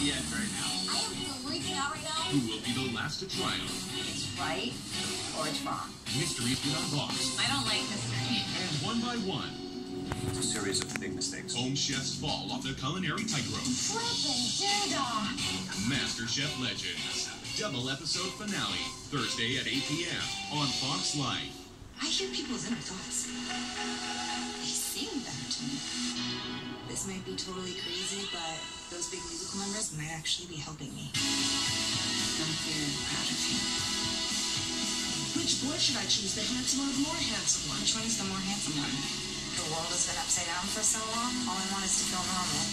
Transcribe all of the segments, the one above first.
the end right now. I am freaking out right now. Who will be the last to triumph? It's right or it's wrong. Mysteries get unboxed. I don't like mystery. And one by one, It's a series of big mistakes. home chefs fall off the culinary tightrope. Flippin' doodah. Master Chef Legends. Double episode finale. Thursday at 8 p.m. on Fox Life. I hear people's inner thoughts. They seem better to me. This might be totally crazy, but those big musical numbers might actually be helping me. I'm very proud of you. Which boy should I choose, the handsome or the more handsome one? Which one's the more handsome one? The world has been upside down for so long. All I want is to feel normal.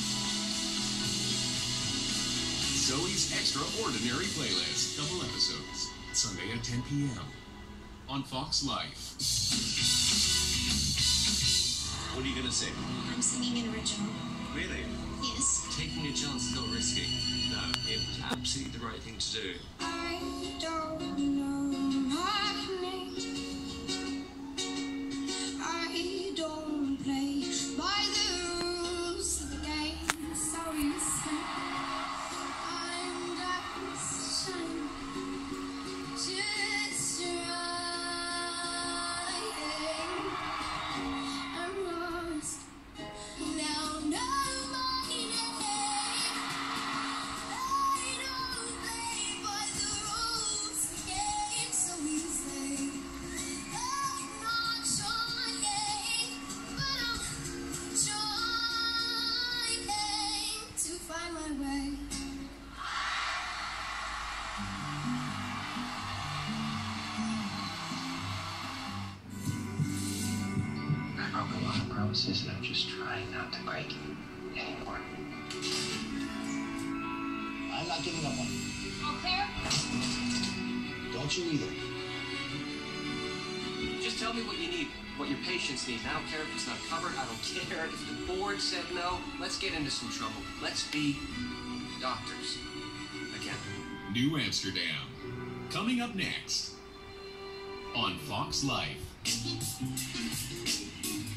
Zoey's Extraordinary Playlist. Double episodes. Sunday at 10 p.m. on Fox Life. What are you gonna say? I'm singing an original. Really? Yes. Taking a chance is not risky. No, it was absolutely the right thing to do. I don't promises and I'm just trying not to break anymore. I'm not giving up on you. Oh, Claire? Don't you either. Just tell me what you need, what your patients need. I don't care if it's not covered. I don't care if the board said no. Let's get into some trouble. Let's be doctors. Again. New Amsterdam. Coming up next on Fox Life.